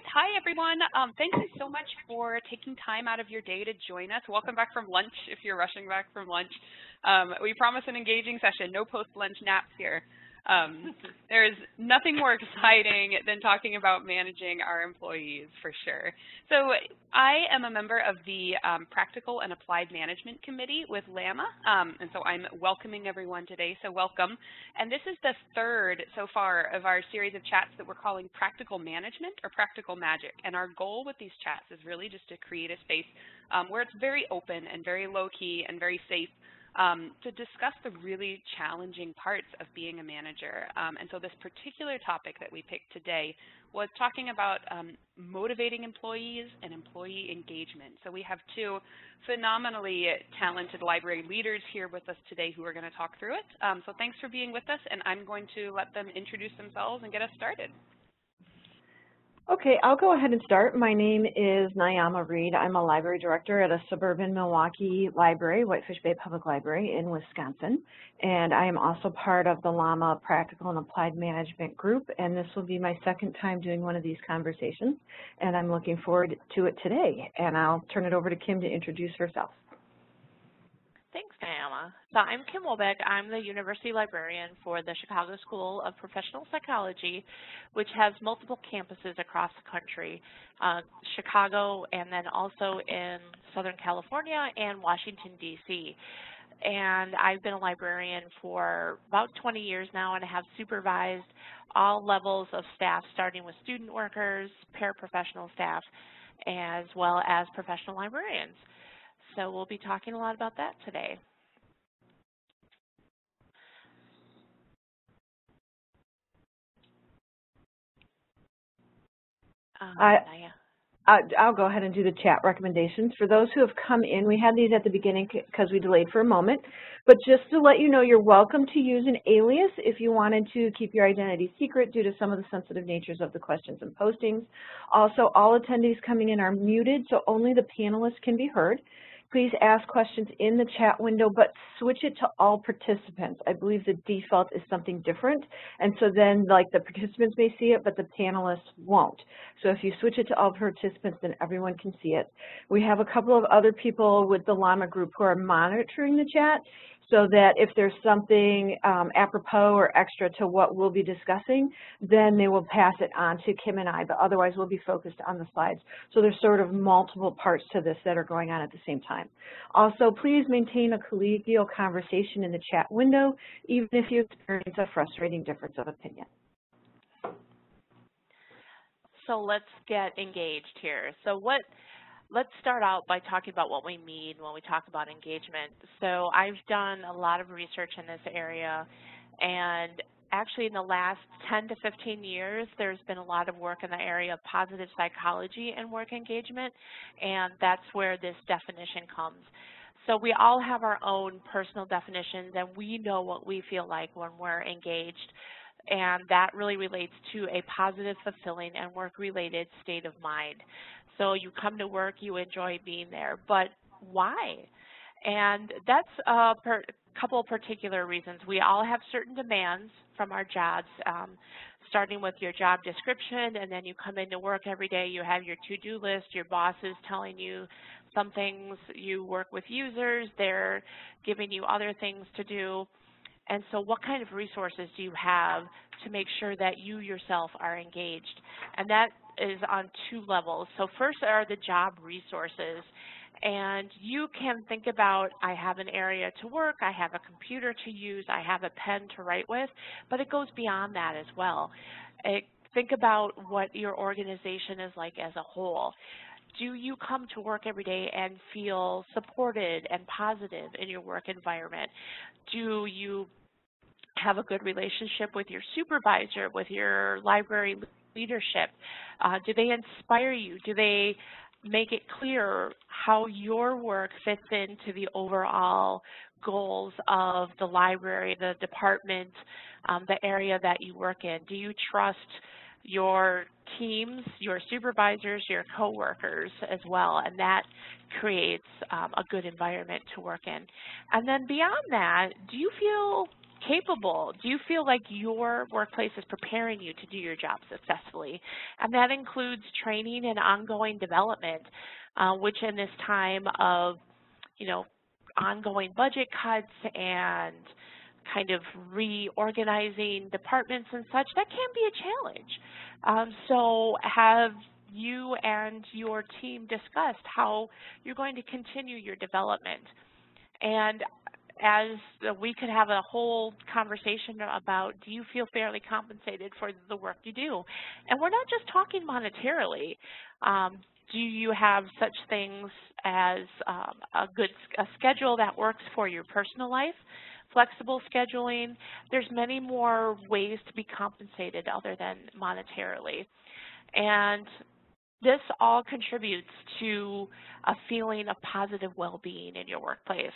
right. Hi, everyone. Um, thank you so much for taking time out of your day to join us. Welcome back from lunch if you're rushing back from lunch. Um, we promise an engaging session, no post-lunch naps here. Um, there's nothing more exciting than talking about managing our employees, for sure. So I am a member of the um, Practical and Applied Management Committee with LLAMA, um, and so I'm welcoming everyone today, so welcome. And this is the third so far of our series of chats that we're calling Practical Management or Practical Magic. And our goal with these chats is really just to create a space um, where it's very open and very low-key and very safe um, to discuss the really challenging parts of being a manager. Um, and so this particular topic that we picked today was talking about um, motivating employees and employee engagement. So we have two phenomenally talented library leaders here with us today who are going to talk through it. Um, so thanks for being with us, and I'm going to let them introduce themselves and get us started. Okay, I'll go ahead and start. My name is Nyama Reed. I'm a library director at a suburban Milwaukee library, Whitefish Bay Public Library in Wisconsin. And I am also part of the LLAMA Practical and Applied Management Group. And this will be my second time doing one of these conversations. And I'm looking forward to it today. And I'll turn it over to Kim to introduce herself. Thanks, Nyama. So I'm Kim Wobick. I'm the University Librarian for the Chicago School of Professional Psychology, which has multiple campuses across the country, uh, Chicago and then also in Southern California and Washington, D.C. And I've been a librarian for about 20 years now and have supervised all levels of staff, starting with student workers, paraprofessional staff, as well as professional librarians. So we'll be talking a lot about that today. Um, I, I'll go ahead and do the chat recommendations. For those who have come in, we had these at the beginning because we delayed for a moment. But just to let you know, you're welcome to use an alias if you wanted to keep your identity secret due to some of the sensitive natures of the questions and postings. Also, all attendees coming in are muted, so only the panelists can be heard. Please ask questions in the chat window, but switch it to all participants. I believe the default is something different, and so then like the participants may see it, but the panelists won't. So if you switch it to all participants, then everyone can see it. We have a couple of other people with the LLAMA group who are monitoring the chat, so that if there's something um, apropos or extra to what we'll be discussing, then they will pass it on to Kim and I, but otherwise we'll be focused on the slides. So there's sort of multiple parts to this that are going on at the same time. Also, please maintain a collegial conversation in the chat window, even if you experience a frustrating difference of opinion. So let's get engaged here. So what let's start out by talking about what we mean when we talk about engagement. So I've done a lot of research in this area, and actually in the last 10 to 15 years, there's been a lot of work in the area of positive psychology and work engagement, and that's where this definition comes. So we all have our own personal definitions, and we know what we feel like when we're engaged, and that really relates to a positive, fulfilling, and work-related state of mind. So you come to work, you enjoy being there, but why? And that's a couple of particular reasons. We all have certain demands from our jobs, um, starting with your job description, and then you come into work every day, you have your to-do list, your boss is telling you some things, you work with users, they're giving you other things to do. And so what kind of resources do you have to make sure that you yourself are engaged? And that is on two levels. So first are the job resources. And you can think about, I have an area to work, I have a computer to use, I have a pen to write with, but it goes beyond that as well. It, think about what your organization is like as a whole. Do you come to work every day and feel supported and positive in your work environment? Do you have a good relationship with your supervisor, with your library leadership? Uh, do they inspire you? Do they make it clear how your work fits into the overall goals of the library, the department, um, the area that you work in? Do you trust your teams, your supervisors, your coworkers as well, and that creates um, a good environment to work in. And then beyond that, do you feel capable? Do you feel like your workplace is preparing you to do your job successfully? And that includes training and ongoing development, uh, which in this time of, you know, ongoing budget cuts and kind of reorganizing departments and such, that can be a challenge. Um, so have you and your team discussed how you're going to continue your development? And as we could have a whole conversation about do you feel fairly compensated for the work you do? And we're not just talking monetarily. Um, do you have such things as um, a good a schedule that works for your personal life? Flexible scheduling, there's many more ways to be compensated other than monetarily. And this all contributes to a feeling of positive well-being in your workplace.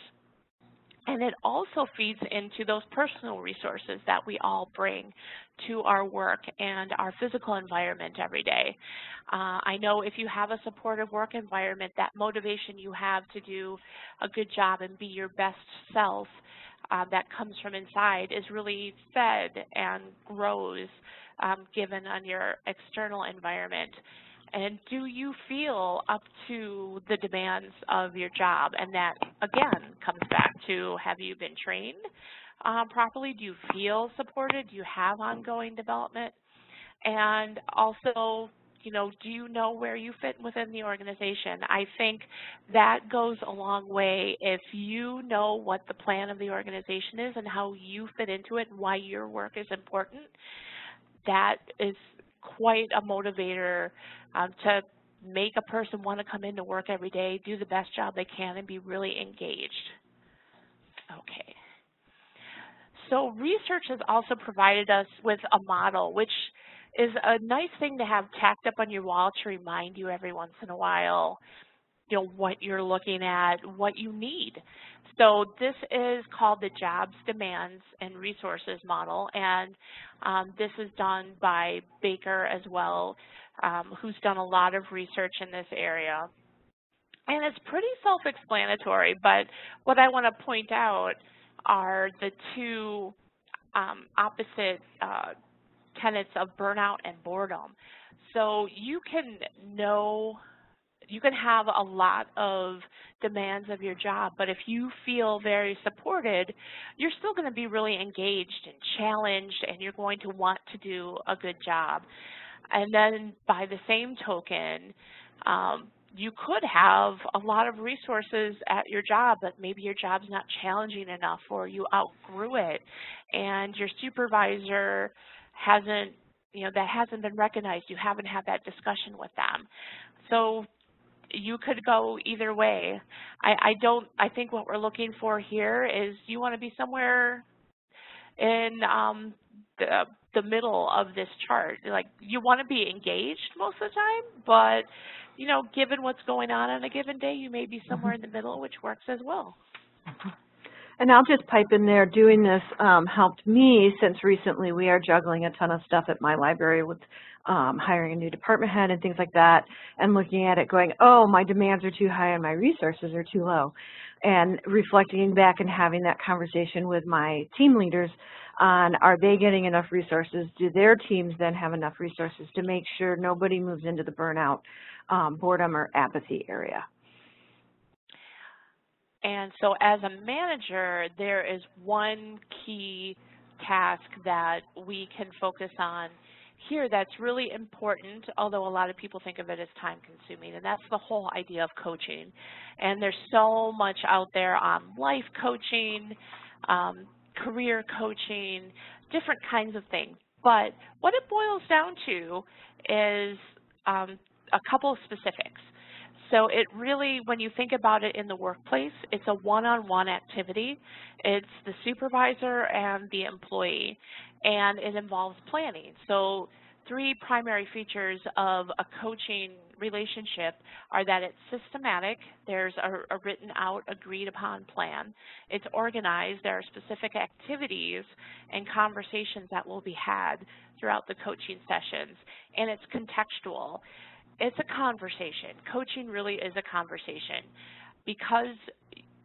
And it also feeds into those personal resources that we all bring to our work and our physical environment every day. Uh, I know if you have a supportive work environment, that motivation you have to do a good job and be your best self uh, that comes from inside is really fed and grows um, given on your external environment. And do you feel up to the demands of your job? And that, again, comes back to have you been trained uh, properly? Do you feel supported? Do you have ongoing development? And also, you know, do you know where you fit within the organization? I think that goes a long way if you know what the plan of the organization is and how you fit into it and why your work is important. That is quite a motivator um, to make a person want to come into work every day, do the best job they can, and be really engaged. Okay. So research has also provided us with a model, which is a nice thing to have tacked up on your wall to remind you every once in a while, you know, what you're looking at, what you need. So this is called the Jobs Demands and Resources Model, and um, this is done by Bakker as well, um, who's done a lot of research in this area. And it's pretty self-explanatory, but what I want to point out are the two um, opposite uh, tenets of burnout and boredom. So you can know you can have a lot of demands of your job, but if you feel very supported, you're still going to be really engaged and challenged, and you're going to want to do a good job. And then by the same token, um, you could have a lot of resources at your job, but maybe your job's not challenging enough or you outgrew it, and your supervisor hasn't, you know, that hasn't been recognized. You haven't had that discussion with them. So you could go either way. I, I don't, I think what we're looking for here is you want to be somewhere in um, the, the middle of this chart. Like you want to be engaged most of the time, but you know, given what's going on on a given day, you may be somewhere in the middle, which works as well. And I'll just pipe in there, doing this um, helped me since recently we are juggling a ton of stuff at my library with um, hiring a new department head and things like that, and looking at it going, oh, my demands are too high and my resources are too low. And reflecting back and having that conversation with my team leaders on are they getting enough resources? Do their teams then have enough resources to make sure nobody moves into the burnout, um, boredom, or apathy area? And so as a manager, there is one key task that we can focus on here that's really important, although a lot of people think of it as time consuming, and that's the whole idea of coaching. And there's so much out there on life coaching, um, career coaching, different kinds of things. But what it boils down to is um, a couple of specifics. So it really, when you think about it in the workplace, it's a one-on-one -on -one activity. It's the supervisor and the employee, and it involves planning. So three primary features of a coaching relationship are that it's systematic, there's a, a, written out, agreed upon plan, it's organized, there are specific activities and conversations that will be had throughout the coaching sessions, and it's contextual it's a conversation. Coaching really is a conversation because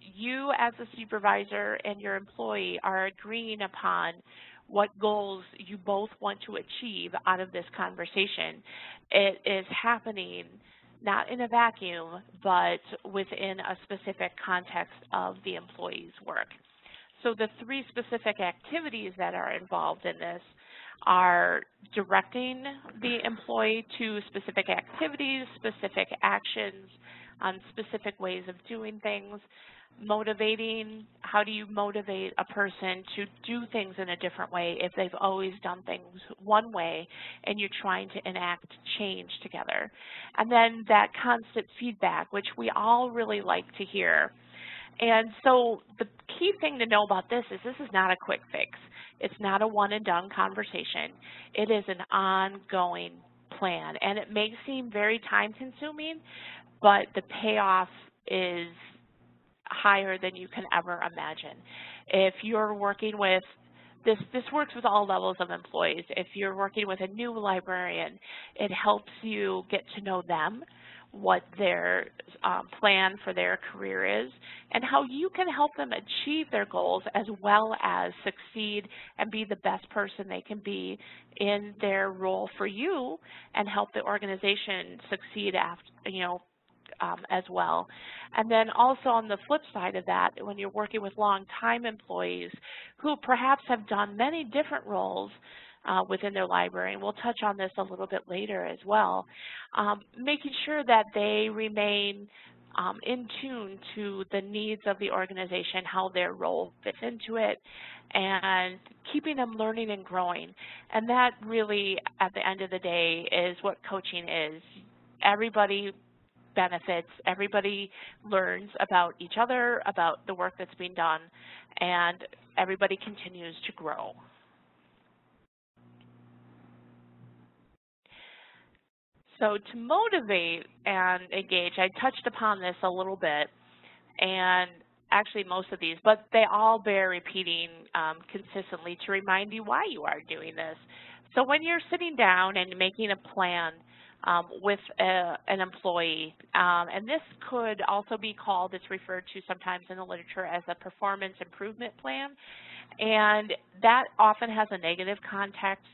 you as a supervisor and your employee are agreeing upon what goals you both want to achieve out of this conversation. It is happening not in a vacuum, but within a specific context of the employee's work. So the three specific activities that are involved in this are directing the employee to specific activities, specific actions, on specific ways of doing things, motivating, how do you motivate a person to do things in a different way if they've always done things one way and you're trying to enact change together. And then that constant feedback, which we all really like to hear. And so the key thing to know about this is this is not a quick fix. It's not a one and done conversation. It is an ongoing plan. And it may seem very time consuming, but the payoff is higher than you can ever imagine. If you're working with this, this works with all levels of employees. If you're working with a new librarian, it helps you get to know them, what their um, plan for their career is, and how you can help them achieve their goals as well as succeed and be the best person they can be in their role for you and help the organization succeed after, you know, um, as well. And then also on the flip side of that, when you're working with long-time employees who perhaps have done many different roles uh, within their library, and we'll touch on this a little bit later as well, um, making sure that they remain um, in tune to the needs of the organization, how their role fits into it, and keeping them learning and growing. And that really, at the end of the day, is what coaching is. Everybody benefits. Everybody learns about each other, about the work that's being done, and everybody continues to grow. So to motivate and engage, I touched upon this a little bit, and actually most of these, but they all bear repeating um, consistently to remind you why you are doing this. So when you're sitting down and making a plan um, with a, an employee. Um, and this could also be called, it's referred to sometimes in the literature as a performance improvement plan. And that often has a negative context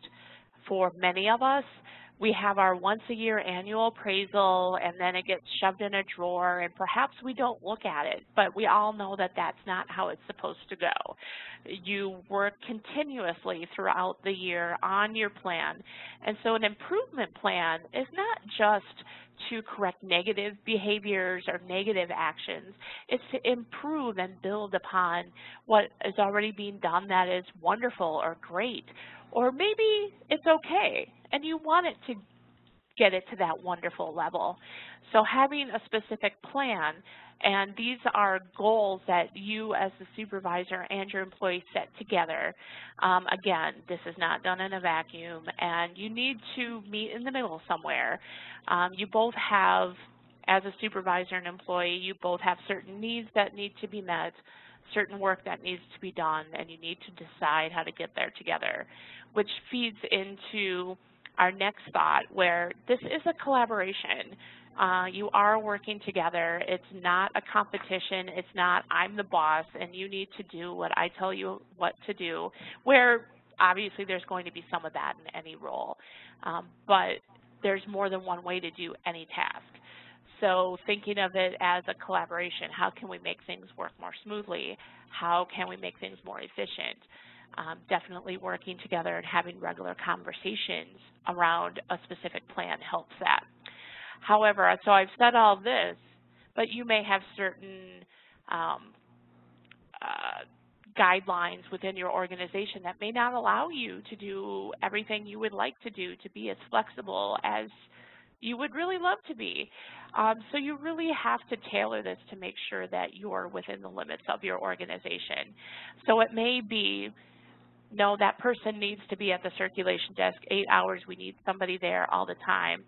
for many of us we have our once a year annual appraisal and then it gets shoved in a drawer and perhaps we don't look at it, but we all know that that's not how it's supposed to go. You work continuously throughout the year on your plan. And so an improvement plan is not just to correct negative behaviors or negative actions. It's to improve and build upon what is already being done that is wonderful or great. Or maybe it's okay and you want it to get it to that wonderful level. So having a specific plan, and these are goals that you as the supervisor and your employee set together. Um, again, this is not done in a vacuum, and you need to meet in the middle somewhere. Um, you both have, as a supervisor and employee, you both have certain needs that need to be met, certain work that needs to be done, and you need to decide how to get there together, which feeds into our next thought where this is a collaboration. Uh, you are working together. It's not a competition. It's not I'm the boss and you need to do what I tell you what to do, where obviously there's going to be some of that in any role. Um, but there's more than one way to do any task. So thinking of it as a collaboration, how can we make things work more smoothly? How can we make things more efficient? Um, definitely working together and having regular conversations around a specific plan helps that. However, so I've said all this, but you may have certain um, uh, guidelines within your organization that may not allow you to do everything you would like to do to be as flexible as you would really love to be. Um, so you really have to tailor this to make sure that you're within the limits of your organization. So it may be no, that person needs to be at the circulation desk eight hours. We need somebody there all the time.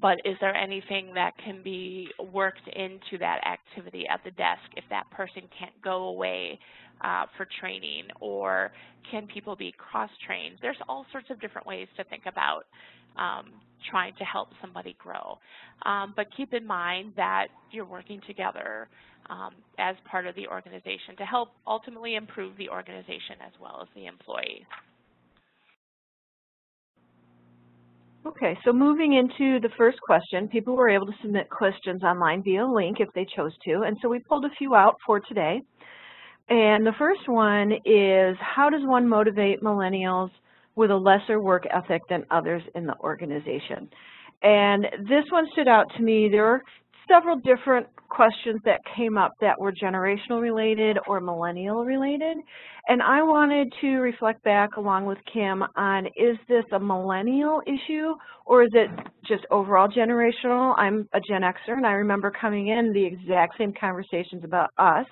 But is there anything that can be worked into that activity at the desk if that person can't go away uh, for training? Or can people be cross-trained? There's all sorts of different ways to think about um, trying to help somebody grow. Um, but keep in mind that you're working together um, as part of the organization to help ultimately improve the organization as well as the employee. Okay, so moving into the first question, people were able to submit questions online via link if they chose to, and so we pulled a few out for today. And the first one is, how does one motivate millennials with a lesser work ethic than others in the organization? And this one stood out to me. There are several different questions that came up that were generational related or millennial related. And I wanted to reflect back along with Kim on is this a millennial issue or is it just overall generational? I'm a Gen Xer and I remember coming in the exact same conversations about us.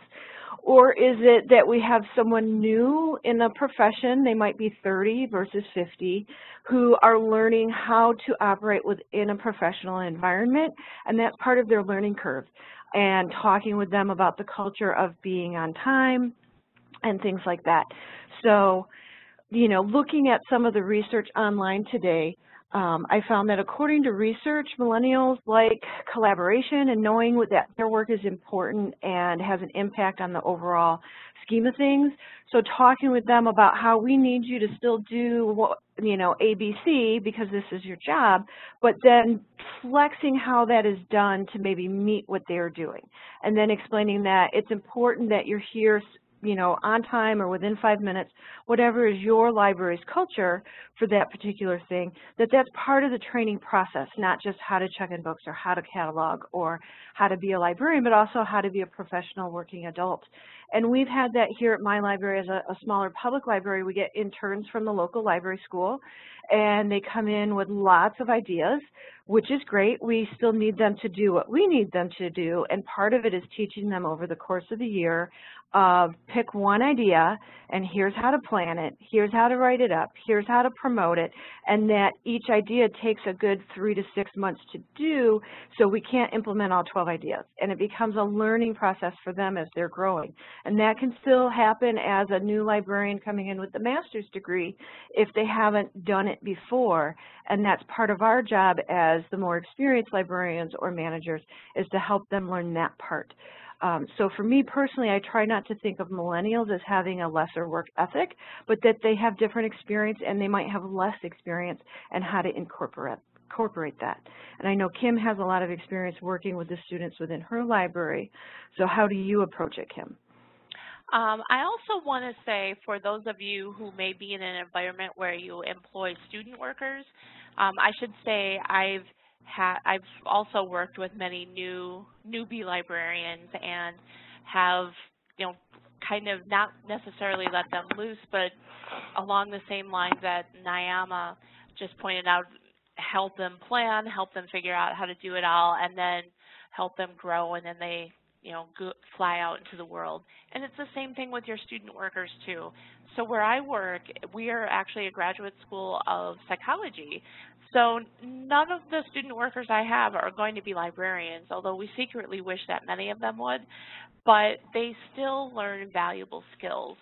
Or is it that we have someone new in the profession, they might be 30 versus 50, who are learning how to operate within a professional environment, and that's part of their learning curve. And talking with them about the culture of being on time and things like that. So, you know, looking at some of the research online today, um, I found that according to research, millennials like collaboration and knowing that their work is important and has an impact on the overall scheme of things. So talking with them about how we need you to still do what, you know, ABC because this is your job, but then flexing how that is done to maybe meet what they're doing. And then explaining that it's important that you're here you know, on time or within five minutes, whatever is your library's culture for that particular thing, that that's part of the training process, not just how to check in books or how to catalog or how to be a librarian, but also how to be a professional working adult. And we've had that here at my library as a, a smaller public library. We get interns from the local library school, and they come in with lots of ideas, which is great. We still need them to do what we need them to do, and part of it is teaching them over the course of the year of pick one idea and here's how to plan it, here's how to write it up, here's how to promote it, and that each idea takes a good three to six months to do, so we can't implement all 12 ideas. And it becomes a learning process for them as they're growing. And that can still happen as a new librarian coming in with a master's degree if they haven't done it before. And that's part of our job as the more experienced librarians or managers is to help them learn that part. Um, so for me personally, I try not to think of millennials as having a lesser work ethic, but that they have different experience and they might have less experience and how to incorporate incorporate that. And I know Kim has a lot of experience working with the students within her library. So how do you approach it, Kim? Um, I also want to say for those of you who may be in an environment where you employ student workers, um, I should say I've I've also worked with many new newbie librarians and have, you know, kind of not necessarily let them loose, but along the same lines that Nyama just pointed out, help them plan, help them figure out how to do it all, and then help them grow, and then they, you know, go, fly out into the world. And it's the same thing with your student workers too. So where I work, we are actually a graduate school of psychology. So none of the student workers I have are going to be librarians, although we secretly wish that many of them would, but they still learn valuable skills.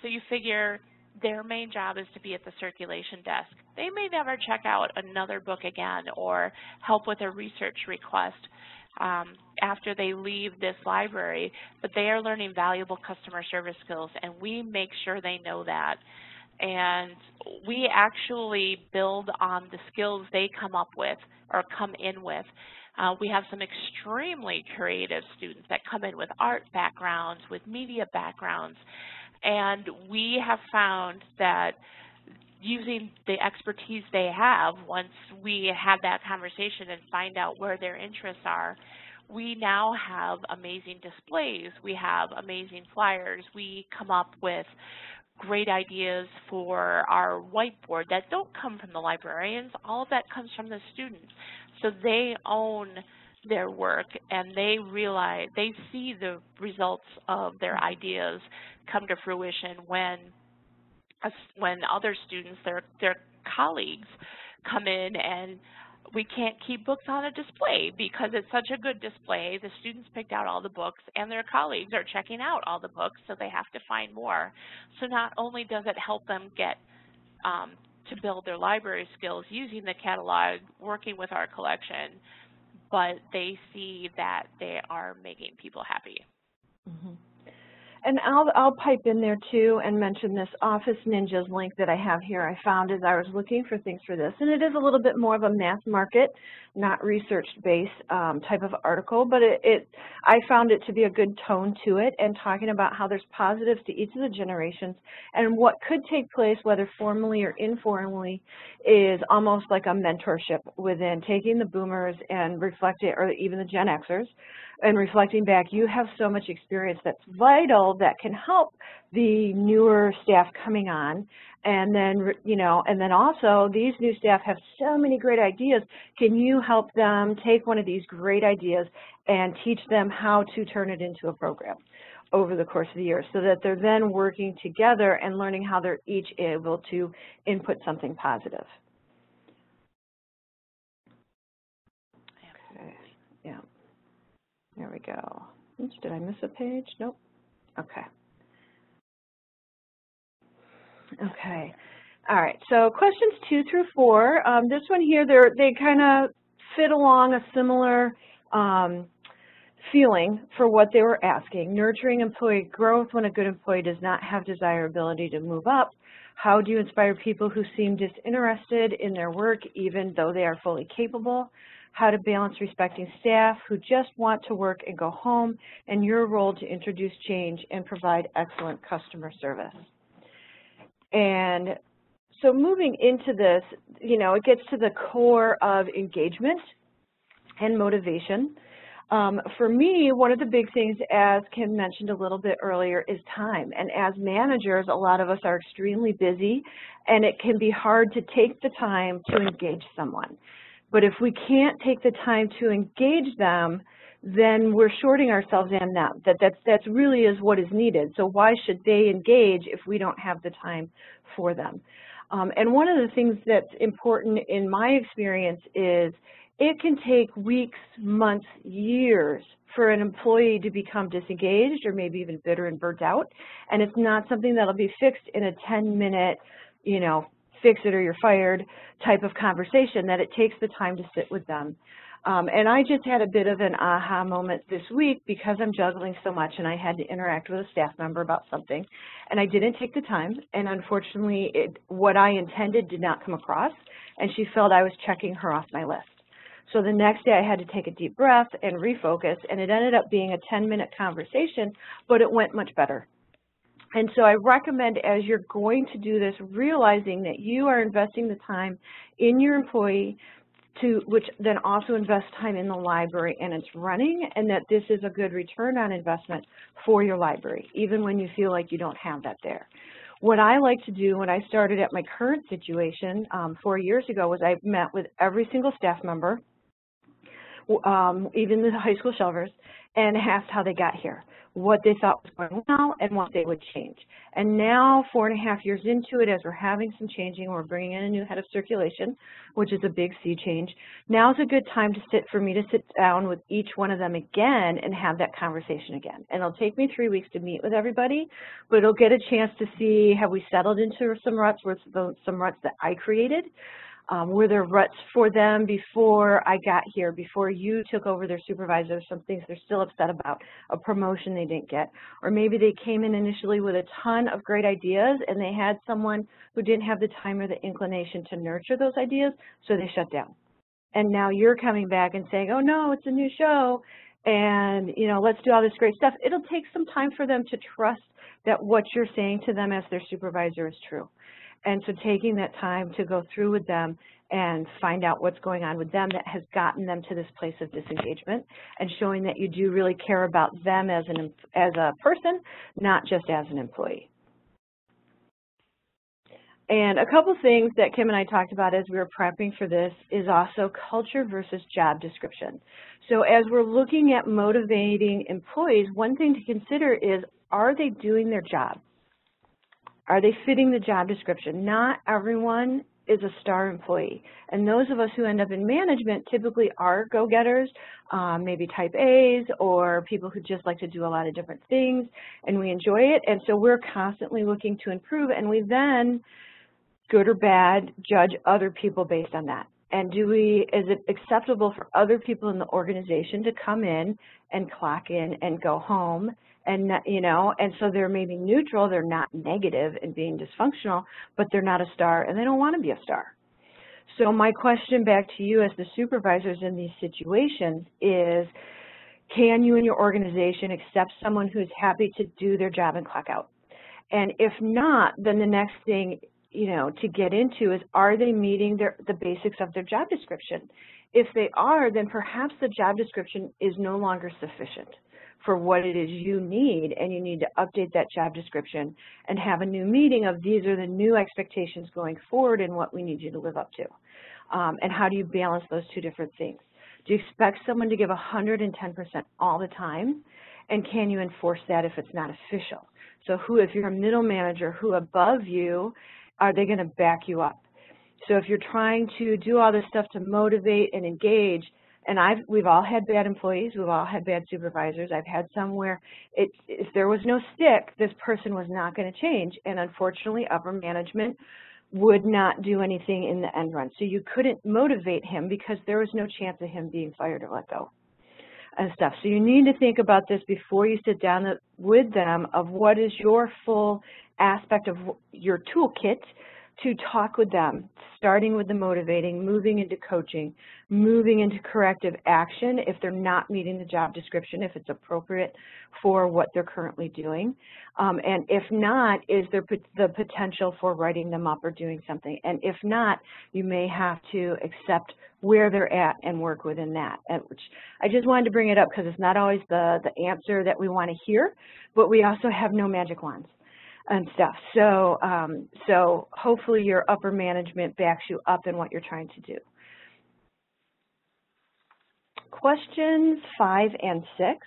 So you figure their main job is to be at the circulation desk. They may never check out another book again or help with a research request um, after they leave this library, but they are learning valuable customer service skills, and we make sure they know that and we actually build on the skills they come up with or come in with. Uh, we have some extremely creative students that come in with art backgrounds, with media backgrounds, and we have found that using the expertise they have, once we have that conversation and find out where their interests are, we now have amazing displays. We have amazing flyers. We come up with great ideas for our whiteboard that don't come from the librarians. All of that comes from the students. So they own their work and they realize, they see the results of their ideas come to fruition when when other students, their, their colleagues, come in and we can't keep books on a display because it's such a good display. The students picked out all the books and their colleagues are checking out all the books, so they have to find more. So not only does it help them get um, to build their library skills using the catalog, working with our collection, but they see that they are making people happy. Mm -hmm. And I'll, I'll pipe in there too and mention this Office Ninjas link that I have here I found as I was looking for things for this. And it is a little bit more of a mass market, not research-based um, type of article, but it, it, I found it to be a good tone to it and talking about how there's positives to each of the generations and what could take place, whether formally or informally, is almost like a mentorship within taking the boomers and reflecting, or even the Gen Xers, and reflecting back, you have so much experience that's vital that can help the newer staff coming on. And then, you know, and then also these new staff have so many great ideas. Can you help them take one of these great ideas and teach them how to turn it into a program over the course of the year so that they're then working together and learning how they're each able to input something positive. Okay, yeah, there we go. Did I miss a page? Nope. Okay. Okay. All right, so questions two through four. Um, this one here, they they kind of fit along a similar um, feeling for what they were asking. Nurturing employee growth when a good employee does not have desirability to move up. How do you inspire people who seem disinterested in their work even though they are fully capable? how to balance respecting staff who just want to work and go home, and your role to introduce change and provide excellent customer service. And so moving into this, you know, it gets to the core of engagement and motivation. Um, for me, one of the big things, as Kim mentioned a little bit earlier, is time. And as managers, a lot of us are extremely busy, and it can be hard to take the time to engage someone. But if we can't take the time to engage them, then we're shorting ourselves in that. That that's, that's really is what is needed. So why should they engage if we don't have the time for them? Um, and one of the things that's important in my experience is it can take weeks, months, years for an employee to become disengaged or maybe even bitter and burnt out. And it's not something that'll be fixed in a 10 minute, you know, fix it or you're fired type of conversation, that it takes the time to sit with them. Um, and I just had a bit of an aha moment this week because I'm juggling so much and I had to interact with a staff member about something. And I didn't take the time, and unfortunately, it, what I intended did not come across, and she felt I was checking her off my list. So the next day I had to take a deep breath and refocus, and it ended up being a 10-minute conversation, but it went much better. And so I recommend as you're going to do this, realizing that you are investing the time in your employee to which then also invest time in the library and its running and that this is a good return on investment for your library, even when you feel like you don't have that there. What I like to do when I started at my current situation um, four years ago was I met with every single staff member, um, even the high school shelvers, and asked how they got here what they thought was going well and what they would change. And now, four and a half years into it, as we're having some changing, we're bringing in a new head of circulation, which is a big sea change. Now is a good time to sit for me to sit down with each one of them again and have that conversation again. And it'll take me three weeks to meet with everybody, but it'll get a chance to see have we settled into some ruts, some ruts that I created, um, were there ruts for them before I got here, before you took over their supervisor, some things they're still upset about, a promotion they didn't get, or maybe they came in initially with a ton of great ideas and they had someone who didn't have the time or the inclination to nurture those ideas, so they shut down. And now you're coming back and saying, oh no, it's a new show, and you know, let's do all this great stuff. It'll take some time for them to trust that what you're saying to them as their supervisor is true. And so taking that time to go through with them and find out what's going on with them that has gotten them to this place of disengagement and showing that you do really care about them as, an, as a person, not just as an employee. And a couple things that Kim and I talked about as we were prepping for this is also culture versus job description. So as we're looking at motivating employees, one thing to consider is, are they doing their job? Are they fitting the job description? Not everyone is a star employee. And those of us who end up in management typically are go-getters, um, maybe type A's or people who just like to do a lot of different things and we enjoy it. And so we're constantly looking to improve and we then good or bad, judge other people based on that? And do we, is it acceptable for other people in the organization to come in and clock in and go home and, you know, and so they're maybe neutral, they're not negative and being dysfunctional, but they're not a star and they don't want to be a star. So my question back to you as the supervisors in these situations is, can you and your organization accept someone who's happy to do their job and clock out? And if not, then the next thing, you know, to get into is are they meeting their, the basics of their job description? If they are, then perhaps the job description is no longer sufficient for what it is you need and you need to update that job description and have a new meeting of these are the new expectations going forward and what we need you to live up to. Um, and how do you balance those two different things? Do you expect someone to give 110% all the time? And can you enforce that if it's not official? So who, if you're a middle manager, who above you, are they going to back you up? So if you're trying to do all this stuff to motivate and engage, and I've, we've all had bad employees, we've all had bad supervisors. I've had some where it, if there was no stick, this person was not going to change. And unfortunately, upper management would not do anything in the end run. So you couldn't motivate him because there was no chance of him being fired or let go and stuff. So you need to think about this before you sit down with them of what is your full aspect of your toolkit to talk with them, starting with the motivating, moving into coaching, moving into corrective action if they're not meeting the job description, if it's appropriate for what they're currently doing. Um, and if not, is there the potential for writing them up or doing something? And if not, you may have to accept where they're at and work within that. And which I just wanted to bring it up because it's not always the, the answer that we want to hear, but we also have no magic wands and stuff. So, um, so hopefully your upper management backs you up in what you're trying to do. Questions five and six.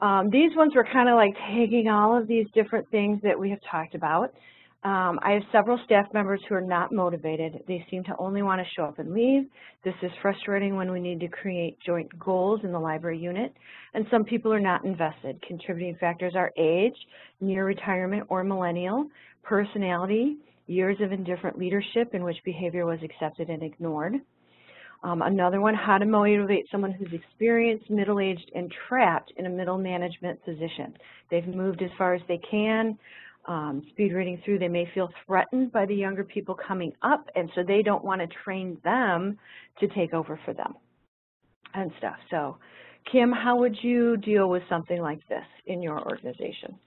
Um, these ones were kind of like taking all of these different things that we have talked about um, I have several staff members who are not motivated. They seem to only want to show up and leave. This is frustrating when we need to create joint goals in the library unit. And some people are not invested. Contributing factors are age, near retirement or millennial, personality, years of indifferent leadership in which behavior was accepted and ignored. Um, another one, how to motivate someone who's experienced, middle-aged, and trapped in a middle management position. They've moved as far as they can, um, speed reading through, they may feel threatened by the younger people coming up, and so they don't want to train them to take over for them and stuff. So, Kim, how would you deal with something like this in your organization?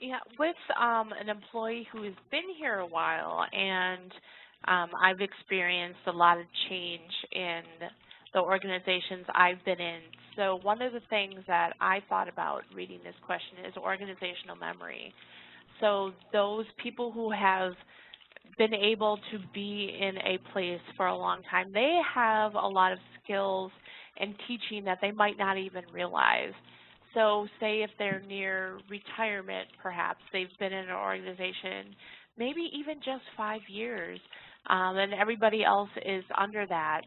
Yeah, with um, an employee who has been here a while, and um, I've experienced a lot of change in the organizations I've been in. So one of the things that I thought about reading this question is organizational memory. So those people who have been able to be in a place for a long time, they have a lot of skills and teaching that they might not even realize. So say if they're near retirement, perhaps they've been in an organization maybe even just five years, um, and everybody else is under that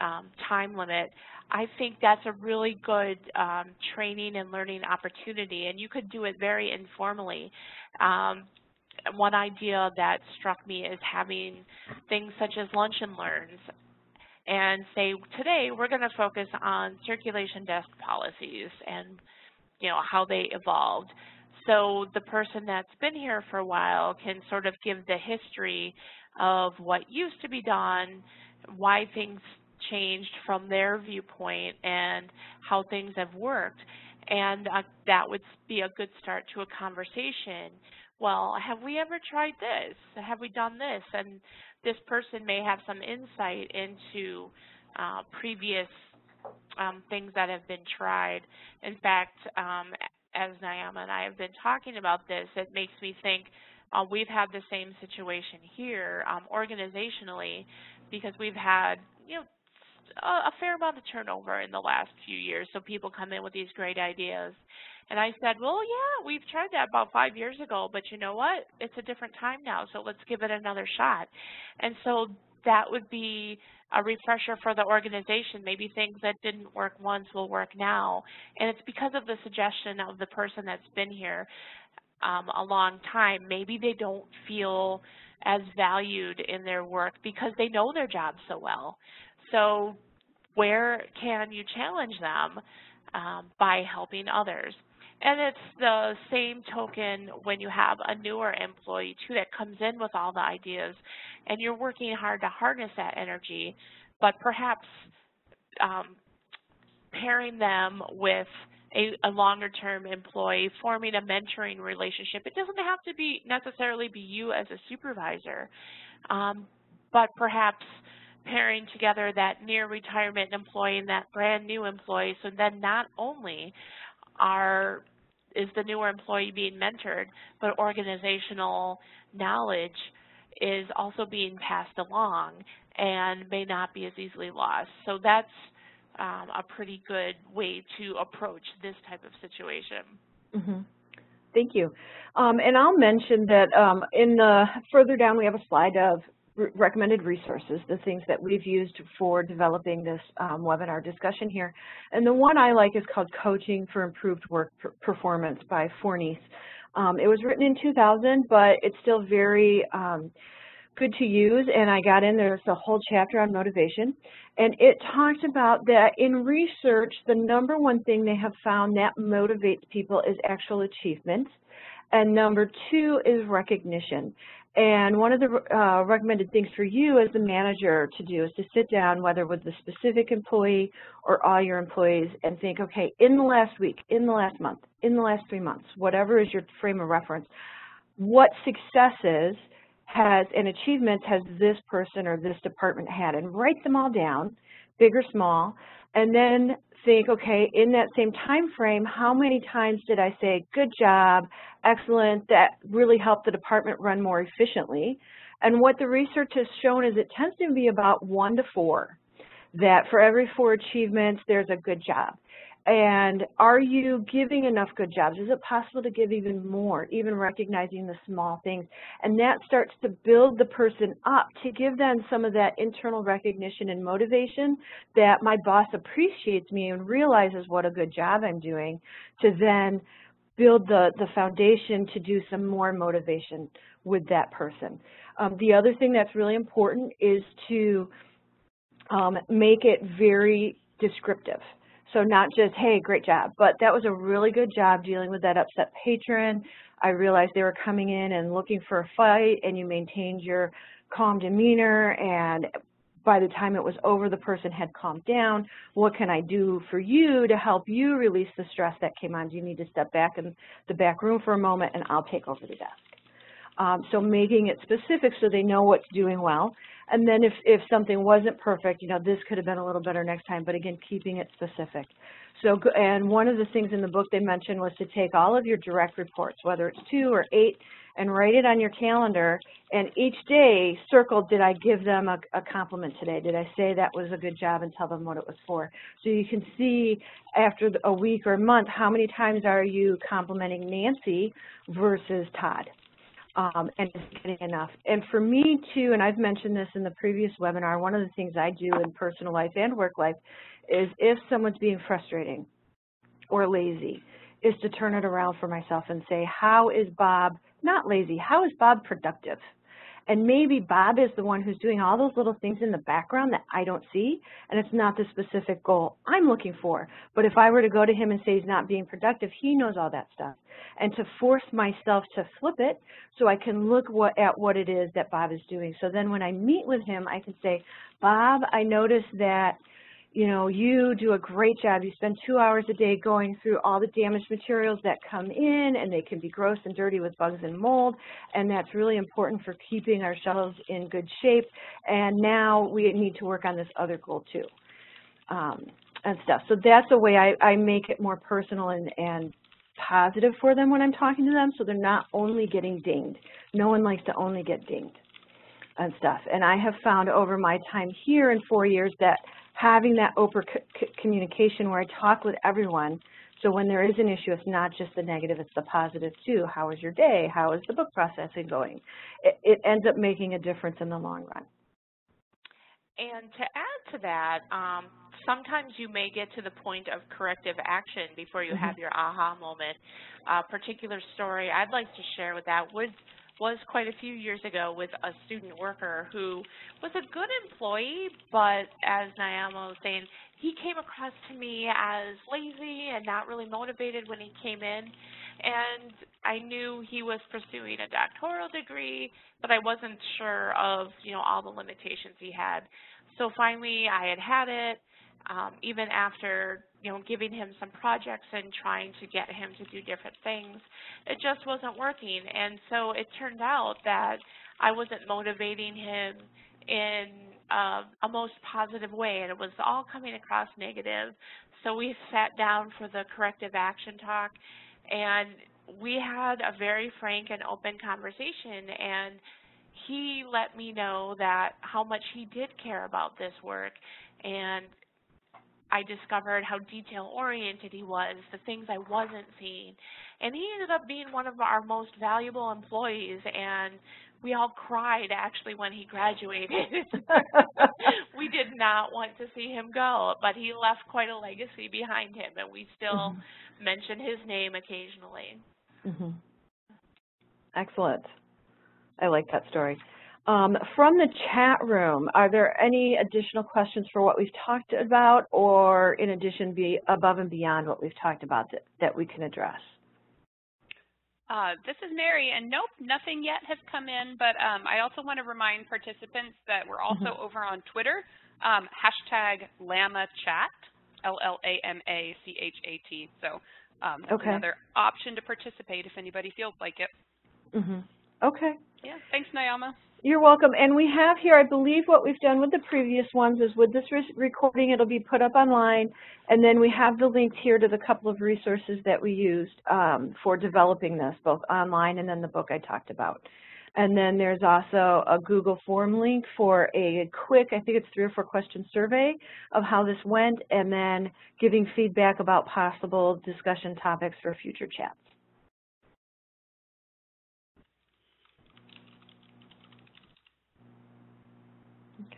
um, time limit. I think that's a really good um, training and learning opportunity, and you could do it very informally. Um, one idea that struck me is having things such as lunch and learns and say, today we're going to focus on circulation desk policies and you know how they evolved. So the person that's been here for a while can sort of give the history of what used to be done, why things changed from their viewpoint and how things have worked. And uh, that would be a good start to a conversation. Well, have we ever tried this? Have we done this? And this person may have some insight into uh, previous um, things that have been tried. In fact, um, as Nyama and I have been talking about this, it makes me think uh, we've had the same situation here um, organizationally because we've had, you know, a, fair amount of turnover in the last few years. So people come in with these great ideas. And I said, well, yeah, we've tried that about five years ago, but you know what? It's a different time now, so let's give it another shot. And so that would be a refresher for the organization. Maybe things that didn't work once will work now. And it's because of the suggestion of the person that's been here um, a long time. Maybe they don't feel as valued in their work because they know their job so well. So where can you challenge them um, by helping others? And it's the same token when you have a newer employee too that comes in with all the ideas and you're working hard to harness that energy, but perhaps um, pairing them with a, a longer-term employee, forming a mentoring relationship. It doesn't have to be necessarily be you as a supervisor, um, but perhaps pairing together that near retirement employee and that brand new employee. So then not only are is the newer employee being mentored, but organizational knowledge is also being passed along and may not be as easily lost. So that's um, a pretty good way to approach this type of situation. Mm -hmm. Thank you. Um, and I'll mention that um, in the further down we have a slide of recommended resources, the things that we've used for developing this um, webinar discussion here. And the one I like is called Coaching for Improved Work Performance by Fournies. Um, it was written in 2000, but it's still very um, good to use, and I got in, there's a whole chapter on motivation, and it talks about that in research, the number one thing they have found that motivates people is actual achievement, and number two is recognition. And one of the uh, recommended things for you as the manager to do is to sit down, whether with the specific employee or all your employees, and think, okay, in the last week, in the last month, in the last three months, whatever is your frame of reference, what successes has and achievements has this person or this department had, and write them all down, big or small, and then think, okay, in that same time frame, how many times did I say, good job, excellent, that really helped the department run more efficiently? And what the research has shown is it tends to be about one to four, that for every four achievements, there's a good job. And are you giving enough good jobs? Is it possible to give even more, even recognizing the small things? And that starts to build the person up to give them some of that internal recognition and motivation that my boss appreciates me and realizes what a good job I'm doing to then build the, the foundation to do some more motivation with that person. Um, the other thing that's really important is to um, make it very descriptive. So not just, hey, great job, but that was a really good job dealing with that upset patron. I realized they were coming in and looking for a fight and you maintained your calm demeanor and by the time it was over, the person had calmed down. What can I do for you to help you release the stress that came on? Do you need to step back in the back room for a moment and I'll take over the desk? Um, so making it specific so they know what's doing well. And then if, if something wasn't perfect, you know, this could have been a little better next time, but again, keeping it specific. So, and one of the things in the book they mentioned was to take all of your direct reports, whether it's two or eight, and write it on your calendar, and each day circle, did I give them a, a compliment today? Did I say that was a good job and tell them what it was for? So you can see after a week or a month, how many times are you complimenting Nancy versus Todd? Um, and enough. And for me too, and I've mentioned this in the previous webinar, one of the things I do in personal life and work life is if someone's being frustrating or lazy, is to turn it around for myself and say, how is Bob not lazy, how is Bob productive? And maybe Bob is the one who's doing all those little things in the background that I don't see, and it's not the specific goal I'm looking for. But if I were to go to him and say he's not being productive, he knows all that stuff. And to force myself to flip it so I can look what, at what it is that Bob is doing. So then when I meet with him, I can say, Bob, I noticed that you know, you do a great job. You spend two hours a day going through all the damaged materials that come in, and they can be gross and dirty with bugs and mold, and that's really important for keeping our shelves in good shape. And now we need to work on this other goal too, um, and stuff. So that's the way I, I make it more personal and, and positive for them when I'm talking to them, so they're not only getting dinged. No one likes to only get dinged and stuff. And I have found over my time here in four years that having that open communication where I talk with everyone. So when there is an issue, it's not just the negative, it's the positive too. How was your day? How is the book processing going? It, it ends up making a difference in the long run. And to add to that, um, sometimes you may get to the point of corrective action before you have mm-hmm. your aha moment. A particular story I'd like to share with that would was quite a few years ago with a student worker who was a good employee, but as Nyama was saying, he came across to me as lazy and not really motivated when he came in. And I knew he was pursuing a doctoral degree, but I wasn't sure of, you know, all the limitations he had. So finally, I had had it, um, even after, you know, giving him some projects and trying to get him to do different things, it just wasn't working. And so it turned out that I wasn't motivating him in uh, a most positive way, and it was all coming across negative. So we sat down for the corrective action talk, and we had a very frank and open conversation, and he let me know that how much he did care about this work, and I discovered how detail-oriented he was, the things I wasn't seeing. And he ended up being one of our most valuable employees, and we all cried actually when he graduated. we did not want to see him go, but he left quite a legacy behind him, and we still mm -hmm. mention his name occasionally. Mm -hmm. Excellent. I like that story. Um, from the chat room, are there any additional questions for what we've talked about or in addition be above and beyond what we've talked about that, that we can address? Uh, this is Mary, and nope, nothing yet has come in, but um, I also want to remind participants that we're also mm -hmm. over on Twitter, um, hashtag LlamaChat, L-L-A-M-A-C-H-A-T. So um, okay. another option to participate if anybody feels like it. Mm -hmm. Okay. Yeah, thanks, Nyama. You're welcome. And we have here, I believe what we've done with the previous ones is with this recording, it'll be put up online, and then we have the links here to the couple of resources that we used um, for developing this, both online and then the book I talked about. And then there's also a Google form link for a quick, I think it's three or four question survey of how this went, and then giving feedback about possible discussion topics for future chats.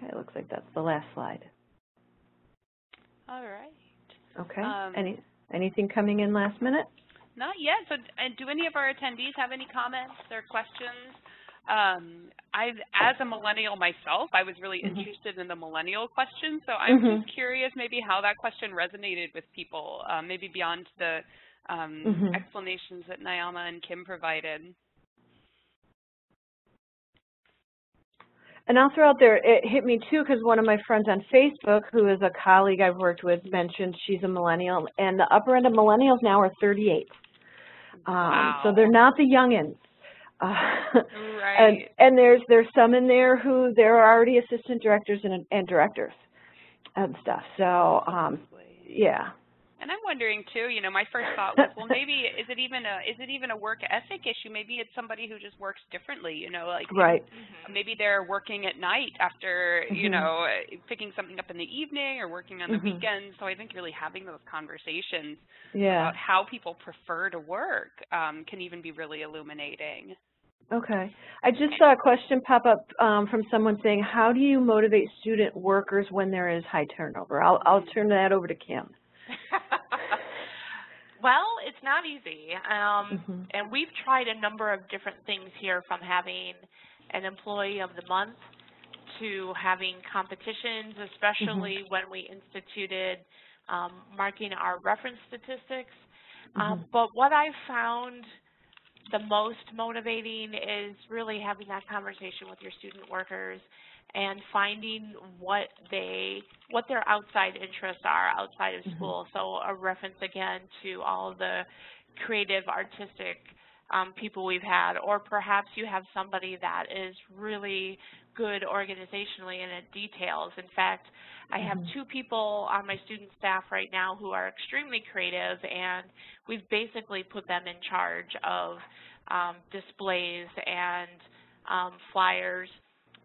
Okay, it looks like that's the last slide. All right. Okay. Um, Any anything coming in last minute? Not yet. So, and do any of our attendees have any comments or questions? Um, I, as a millennial myself, I was really mm -hmm. interested in the millennial question. So I'm mm -hmm. just curious, maybe how that question resonated with people, um, maybe beyond the um, mm -hmm. explanations that Nyama and Kim provided. And I'll throw out there, it hit me too because one of my friends on Facebook, who is a colleague I've worked with, mentioned she's a millennial, and the upper end of millennials now are 38. Um, wow. So they're not the youngins. Uh, right. And, and there's there's some in there who there are already assistant directors and, and directors and stuff. So um, yeah. And I'm wondering too, you know, my first thought was, well, maybe is it even a is it even a work ethic issue? Maybe it's somebody who just works differently, you know, like right. Mm-hmm. maybe they're working at night after, you mm -hmm. know, picking something up in the evening or working on the mm -hmm. weekends. So I think really having those conversations yeah. about how people prefer to work um, can even be really illuminating. Okay. I just saw a question pop up um, from someone saying, how do you motivate student workers when there is high turnover? I'll, I'll turn that over to Kim. well, it's not easy. Um, mm -hmm. And we've tried a number of different things here from having an employee of the month to having competitions, especially mm -hmm. when we instituted um, marking our reference statistics. Mm -hmm. um, but what I've found the most motivating is really having that conversation with your student workers and finding what they what their outside interests are outside of mm-hmm. school. Mm -hmm. So a reference again to all the creative, artistic um, people we've had, or perhaps you have somebody that is really good organizationally and it details. In fact, I have mm -hmm. two people on my student staff right now who are extremely creative, and we've basically put them in charge of um, displays and um, flyers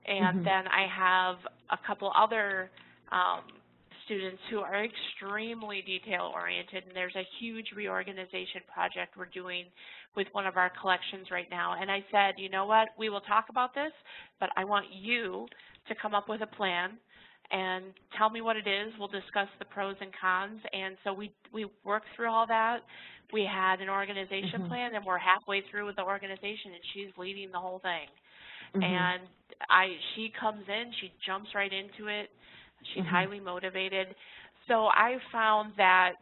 and mm -hmm. then I have a couple other um, students who are extremely detail oriented and there's a huge reorganization project we're doing with one of our collections right now and I said you know what we will talk about this but I want you to come up with a plan and tell me what it is. We'll discuss the pros and cons. And so we, we worked through all that. We had an organization Mhm. plan, and we're halfway through with the organization, and she's leading the whole thing. Mhm. And I, she comes in, she jumps right into it. She's Mhm. highly motivated. So I found that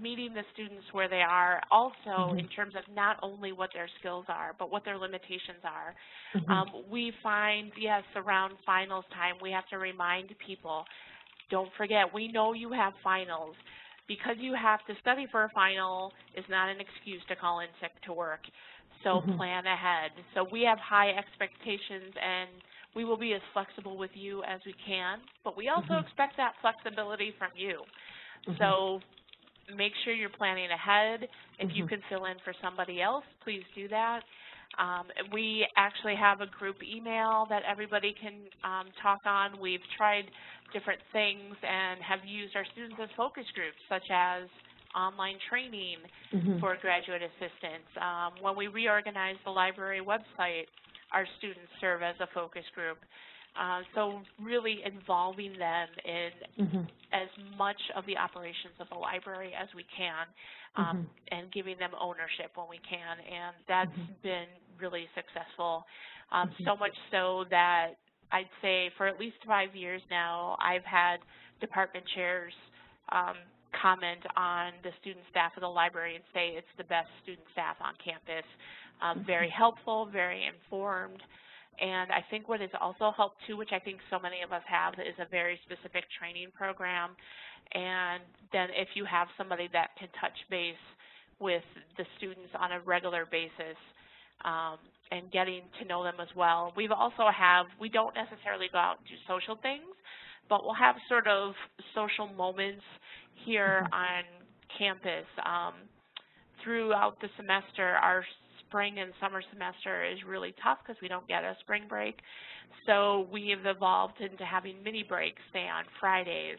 meeting the students where they are also Mhm. in terms of not only what their skills are, but what their limitations are. Mhm. Um, we find, yes, around finals time, we have to remind people, don't forget, we know you have finals. Because you have to study for a final is not an excuse to call in sick to work. So Mhm. plan ahead. So we have high expectations and we will be as flexible with you as we can, but we also Mhm. expect that flexibility from you. Mhm. So make sure you're planning ahead. If you Mhm. can fill in for somebody else, please do that. Um, we actually have a group email that everybody can um, talk on. We've tried different things and have used our students as focus groups, such as online training Mhm. for graduate assistants. Um, when we reorganized the library website, our students serve as a focus group. Uh, so really involving them in Mhm. as much of the operations of the library as we can um, Mhm. and giving them ownership when we can. And that's Mhm. been really successful, um, Mhm. so much so that I'd say for at least five years now, I've had department chairs um, comment on the student staff of the library and say it's the best student staff on campus. Um, very helpful, very informed, and I think what has also helped too, which I think so many of us have, is a very specific training program. And then if you have somebody that can touch base with the students on a regular basis um, and getting to know them as well. We've also have, we don't necessarily go out and do social things, but we'll have sort of social moments here on campus. Um, throughout the semester, our spring and summer semester is really tough because we don't get a spring break. So we've evolved into having mini breaks, say on Fridays.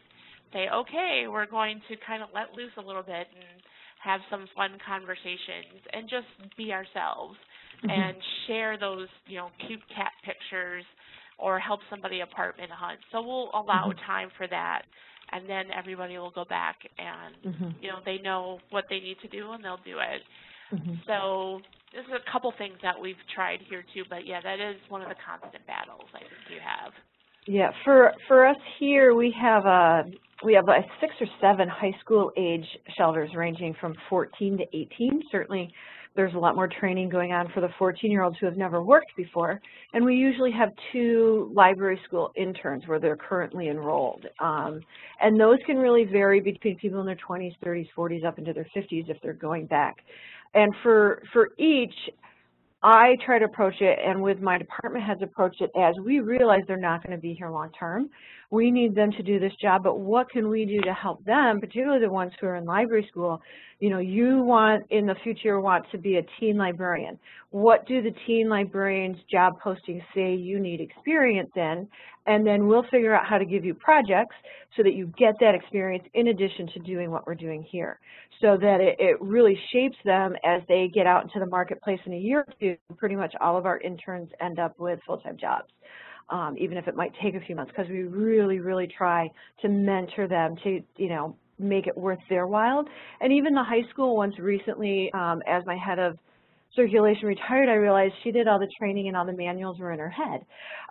Say, okay, we're going to kind of let loose a little bit and have some fun conversations and just be ourselves Mhm. and share those, you know, cute cat pictures or help somebody apartment hunt. So we'll allow Mhm. time for that and then everybody will go back and Mhm. you know, they know what they need to do and they'll do it. Mhm. So there's a couple things that we've tried here too, but yeah, that is one of the constant battles I think you have. Yeah, for for us here, we have uh we have like six or seven high school age shelvers ranging from 14 to 18. Certainly, there's a lot more training going on for the 14-year-olds who have never worked before, and we usually have two library school interns where they're currently enrolled. Um, and those can really vary between people in their 20s, 30s, 40s, up into their 50s if they're going back. And for for each, I try to approach it, and with my department heads approach it as we realize they're not going to be here long term. We need them to do this job, but what can we do to help them, particularly the ones who are in library school? You know, you want in the future want to be a teen librarian. What do the teen librarians job postings say you need experience in? And then we'll figure out how to give you projects so that you get that experience in addition to doing what we're doing here so that it, it really shapes them as they get out into the marketplace in a year or two. Pretty much all of our interns end up with full-time jobs, um, even if it might take a few months, because we really, really try to mentor them to, you know, make it worth their while. And even the high school ones recently, um, as my head of circulation retired, I realized she did all the training and all the manuals were in her head.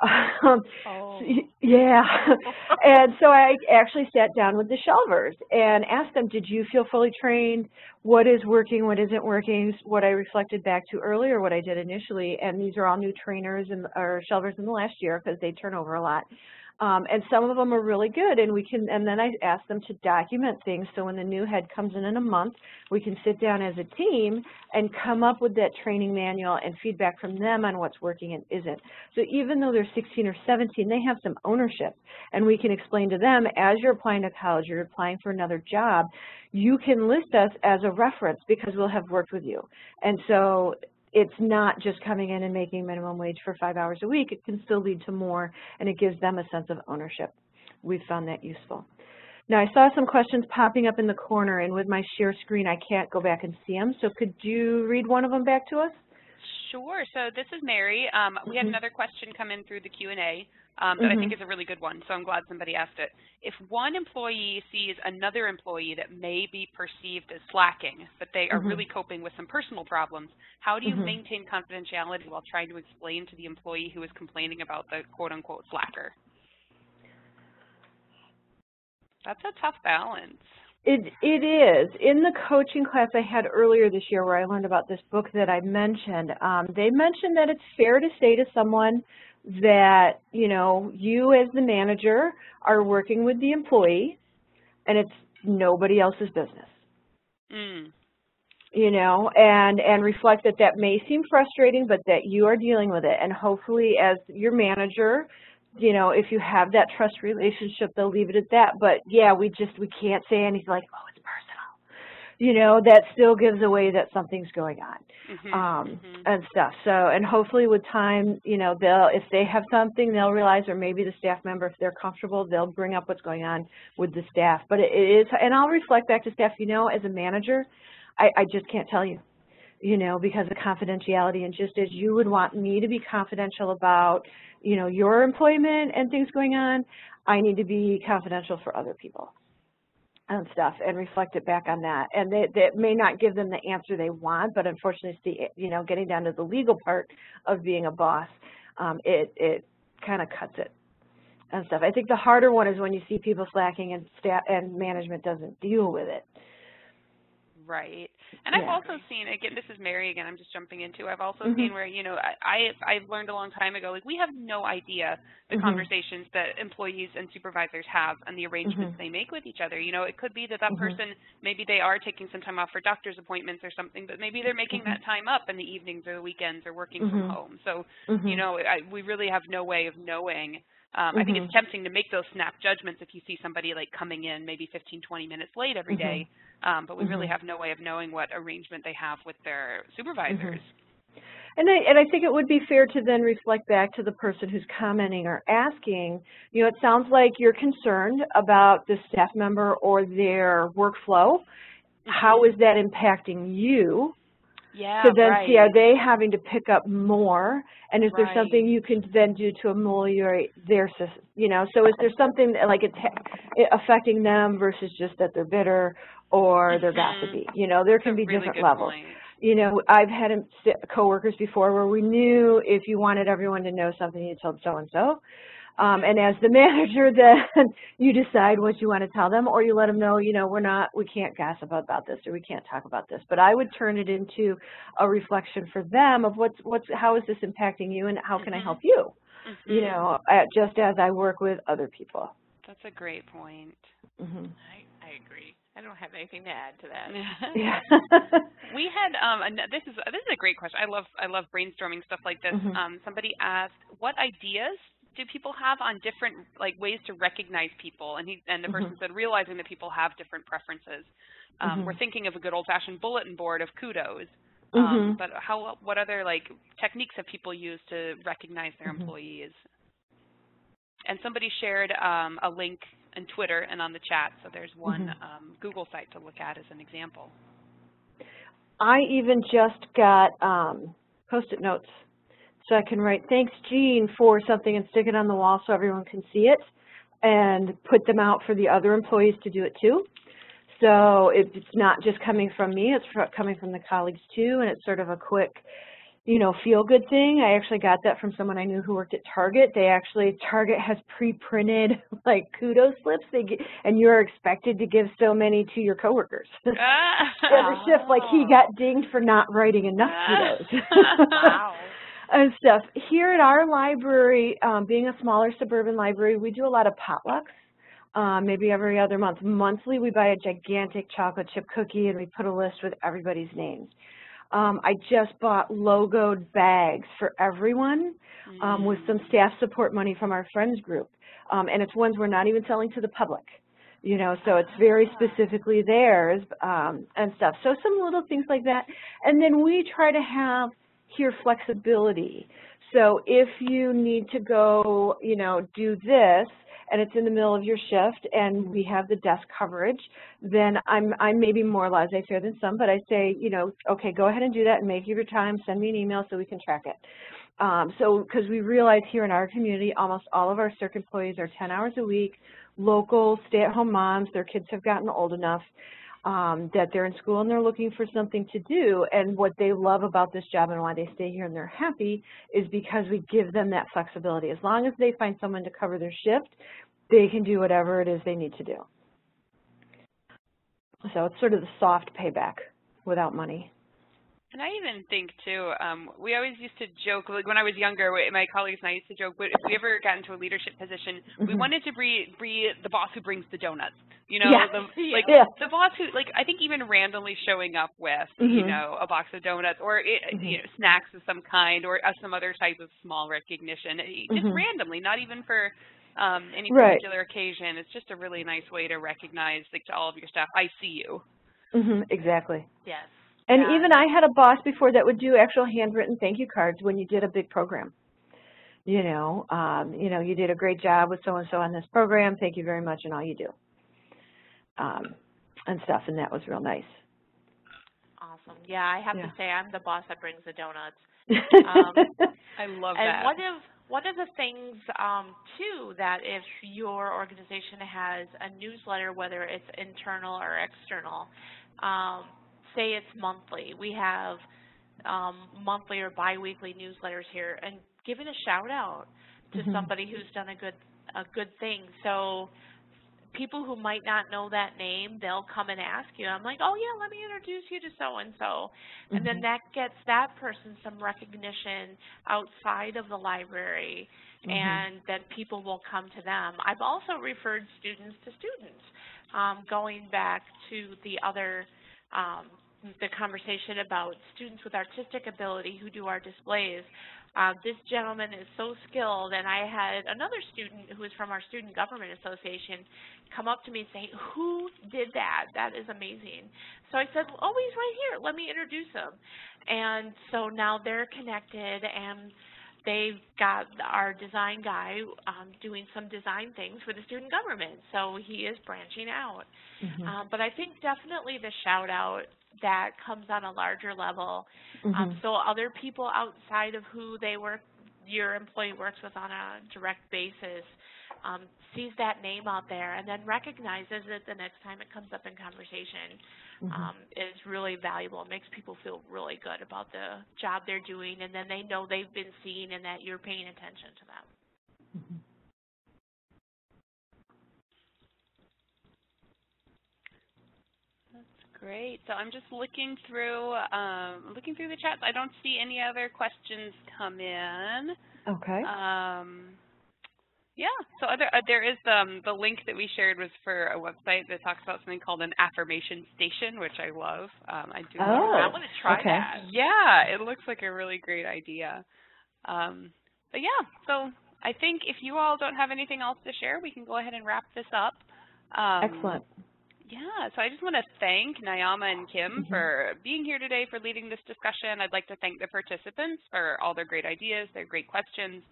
Um, Oh. yeah. and so I actually sat down with the shelvers and asked them, did you feel fully trained? What is working, what isn't working? What I reflected back to earlier, what I did initially, and these are all new trainers and or shelvers in the last year because they turn over a lot. Um, and some of them are really good, and we can. And then I ask them to document things, so when the new head comes in in a month, we can sit down as a team and come up with that training manual and feedback from them on what's working and isn't. So even though they're 16 or 17, they have some ownership, and we can explain to them as you're applying to college, you're applying for another job, you can list us as a reference because we'll have worked with you. And so it's not just coming in and making minimum wage for five hours a week. It can still lead to more, and it gives them a sense of ownership. We've found that useful. Now, I saw some questions popping up in the corner, and with my share screen, I can't go back and see them. So could you read one of them back to us? Sure. So this is Mary. Um, we had Mhm. another question come in through the Q&A um, that mm -hmm. I think mm-hmm. is a really good one, so I'm glad somebody asked it. If one employee sees another employee that may be perceived as slacking, but they are mm -hmm. really coping with some personal problems, how do you mm -hmm. maintain confidentiality while trying to explain to the employee who is complaining about the quote-unquote slacker? That's a tough balance. It it is. In the coaching class I had earlier this year where I learned about this book that I mentioned, um, they mentioned that it's fair to say to someone that, you know, you as the manager are working with the employee and it's nobody else's business. Mm. You know, and, and reflect that that may seem frustrating, but that you are dealing with it. And hopefully as your manager, you know, if you have that trust relationship, they'll leave it at that. But yeah, we just, we can't say anything like, oh, you know, that still gives away that something's going on mm -hmm, um, mm -hmm. and stuff. So, and hopefully with time, you know, they'll, if they have something, they'll realize, or maybe the staff member, if they're comfortable, they'll bring up what's going on with the staff. But it, it is, and I'll reflect back to staff, you know, as a manager, I, I just can't tell you, you know, because of confidentiality. And just as you would want me to be confidential about, you know, your employment and things going on, I need to be confidential for other people and stuff and reflect it back on that. And they, that may not give them the answer they want, but unfortunately, it's the, you know, getting down to the legal part of being a boss, um, it, it kind of cuts it and stuff. I think the harder one is when you see people slacking and staff and management doesn't deal with it. Right. And yeah. I've also seen, again, this is Mary again, I'm just jumping into, I've also mm -hmm. seen where, you know, I, I've learned a long time ago, like we have no idea the mm -hmm. conversations that employees and supervisors have and the arrangements mm -hmm. they make with each other. You know, it could be that that mm-hmm. person, maybe they are taking some time off for doctor's appointments or something, but maybe they're making that mm-hmm. time up in the evenings or the weekends or working from mm-hmm. home. So, you know, I, we really have no way of knowing um, mm -hmm. I think it's mm-hmm. tempting to make those snap judgments if you see somebody like coming in maybe 15, 20 minutes late every mm -hmm. day, um, but we really mm-hmm. have no way of knowing what arrangement they have with their supervisors. Mm-hmm. And I, and I think it would be fair to then reflect back to the person who's commenting or asking, you know, it sounds like you're concerned about the staff member or their workflow. How is that impacting you? Yeah, to then right. see are they having to pick up more and is right. there something you can then do to ameliorate their system you know so is there something that, like it's affecting them versus just that they're bitter or they're mm-hmm. gossipy you know there can be really different levels point. you know I've had coworkers before where we knew if you wanted everyone to know something you told so and so um, and as the manager, then you decide what you want to tell them, or you let them know, you know, we're not, we can't gossip about this, or we can't talk about this. But I would turn it into a reflection for them of what's, what's, how is this impacting you, and how can I help you? Mm -hmm. You know, just as I work with other people. That's a great point. Mm -hmm. I, I agree. I don't have anything to add to that. yeah. we had um this is this is a great question. I love I love brainstorming stuff like this. Mm -hmm. Um somebody asked what ideas do people have on different like ways to recognize people? And he and the person mm -hmm. said realizing that people have different preferences. Um, mm -hmm. We're thinking of a good old-fashioned bulletin board of kudos. Um, mm -hmm. But how what other like techniques have people used to recognize their mm-hmm. employees? And somebody shared um, a link in Twitter and on the chat, so there's one mm-hmm. um, Google site to look at as an example. I even just got um, post-it notes so I can write, thanks, Jean, for something and stick it on the wall so everyone can see it and put them out for the other employees to do it too. So it's not just coming from me, it's coming from the colleagues too, and it's sort of a quick, you know, feel-good thing. I actually got that from someone I knew who worked at Target. They actually, Target has pre-printed like kudos slips, they get, and you're expected to give so many to your coworkers. Ah. Every shift, like he got dinged for not writing enough ah. kudos. wow and stuff. Here at our library, um, being a smaller suburban library, we do a lot of potlucks. Um, maybe every other month. Monthly, we buy a gigantic chocolate chip cookie and we put a list with everybody's names. Um, I just bought logoed bags for everyone um, with some mm. staff support money from our friends group. Um, and it's ones we're not even selling to the public, you know, so it's very specifically theirs um, and stuff. So some little things like that. And then we try to have here flexibility. So if you need to go, you know, do this, and it's in the middle of your shift and we have the desk coverage, then I'm, I'm maybe more laissez-faire than some, but I say, you know, okay, go ahead and do that and make your time, send me an email so we can track it. Um, so, because we realize here in our community, almost all of our circ employees are 10 hours a week, local, stay-at-home moms, their kids have gotten old enough um, that they're in school and they're looking for something to do. And what they love about this job and why they stay here and they're happy is because we give them that flexibility. As long as they find someone to cover their shift, they can do whatever it is they need to do. So it's sort of the soft payback without money. And I even think too, um, we always used to joke, like when I was younger, my colleagues and I used to joke, but if we ever got into a leadership position, mm -hmm. we mm-hmm. wanted to be, be the boss who brings the donuts. You know, yeah. the, like yeah. the boss who, like I think even randomly showing up with, mm -hmm. you know, a box of donuts or it, mm -hmm. you know, snacks of some kind or uh, some other type of small recognition, just mm-hmm. randomly, not even for um, any particular right. occasion. It's just a really nice way to recognize, like to all of your staff, I see you. Mm-hmm. Exactly. Yes. And yeah. even I had a boss before that would do actual handwritten thank you cards when you did a big program. You know, um, you know, you did a great job with so-and-so on this program. Thank you very much and all you do. Um, and stuff, and that was real nice. Awesome. Yeah, I have yeah. to say I'm the boss that brings the donuts. Um, I love and that. one of one of the things um, too that if your organization has a newsletter, whether it's internal or external, um, say it's monthly. We have um, monthly or biweekly newsletters here, and giving a shout out to mm -hmm. somebody who's done a good a good thing. So people who might not know that name, they'll come and ask you. I'm like, oh yeah, let me introduce you to so and so, and then mm-hmm. that gets that person some recognition outside of the library, mm -hmm. and then people will come to them. I've also referred students to students, um, going back to the other um, the conversation about students with artistic ability who do our displays. Uh, this gentleman is so skilled, and I had another student who is from our Student Government Association come up to me and say, who did that? That is amazing. So I said, oh, he's right here. Let me introduce him. And so now they're connected, and they've got our design guy um, doing some design things for the student government. So he is branching out. Mm -hmm. um, but I think definitely the shout out that comes on a larger level. Mm -hmm. um, mm-hmm. so other people outside of who they work, your employee works with on a direct basis, um, sees that name out there and then recognizes it the next time it comes up in conversation mm -hmm. um, is really valuable. It makes people feel really good about the job they're doing and then they know they've been seen and that you're paying attention to them. Mm -hmm. Great. So I'm just looking through um, looking through the chats. I don't see any other questions come in. Okay. Um, yeah. So other, uh, there is um, the link that we shared was for a website that talks about something called an affirmation station, which I love. Um, I do. Oh, I want to try okay. that. Yeah, it looks like a really great idea. Um, but yeah, so I think if you all don't have anything else to share, we can go ahead and wrap this up. Um, Excellent. Yeah, so I just want to thank Nyama and Kim mm -hmm. for being here today, for leading this discussion. I'd like to thank the participants for all their great ideas, their great questions.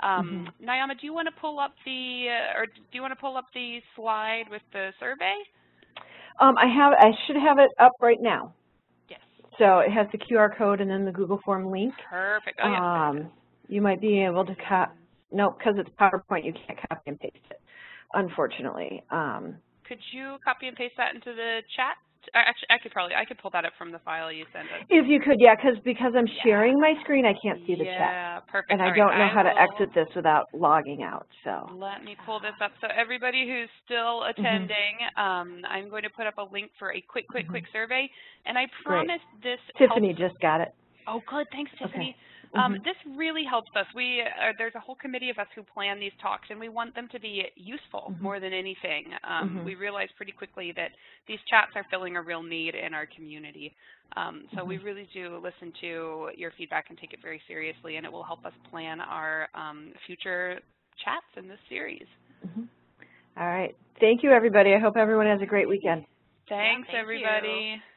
Um, mm -hmm. Nyama, do you want to pull up the, uh, or do you want to pull up the slide with the survey? Um, I have, I should have it up right now. Yes. So it has the QR code and then the Google Form link. Perfect. Oh, yeah. Um, you might be able to cut, no, because it's PowerPoint, you can't copy and paste it, unfortunately. Um, could you copy and paste that into the chat? Actually, I could probably, I could pull that up from the file you sent us. If you could, yeah, because because I'm yeah. sharing my screen, I can't see the yeah, chat. Yeah, perfect. And I All don't right. know I how will, to exit this without logging out, so. Let me pull this up. So everybody who's still Mm-hmm. attending, mm -hmm. um, I'm going to put up a link for a quick, quick, mm -hmm. quick survey. And I promise this Tiffany helps. just got it. Oh, good. Thanks, Tiffany. Okay. Um, mm -hmm. this really helps us. We uh, there's a whole committee of us who plan these talks, and we want them to be useful mm -hmm. more than anything. Um, mm -hmm. We realize pretty quickly that these chats are filling a real need in our community. Um, so we Mm-hmm. really do listen to your feedback and take it very seriously, and it will help us plan our um, future chats in this series. Mm-hmm. All right. Thank you, everybody. I hope everyone has a great weekend. Thanks, yeah, thank everybody. You.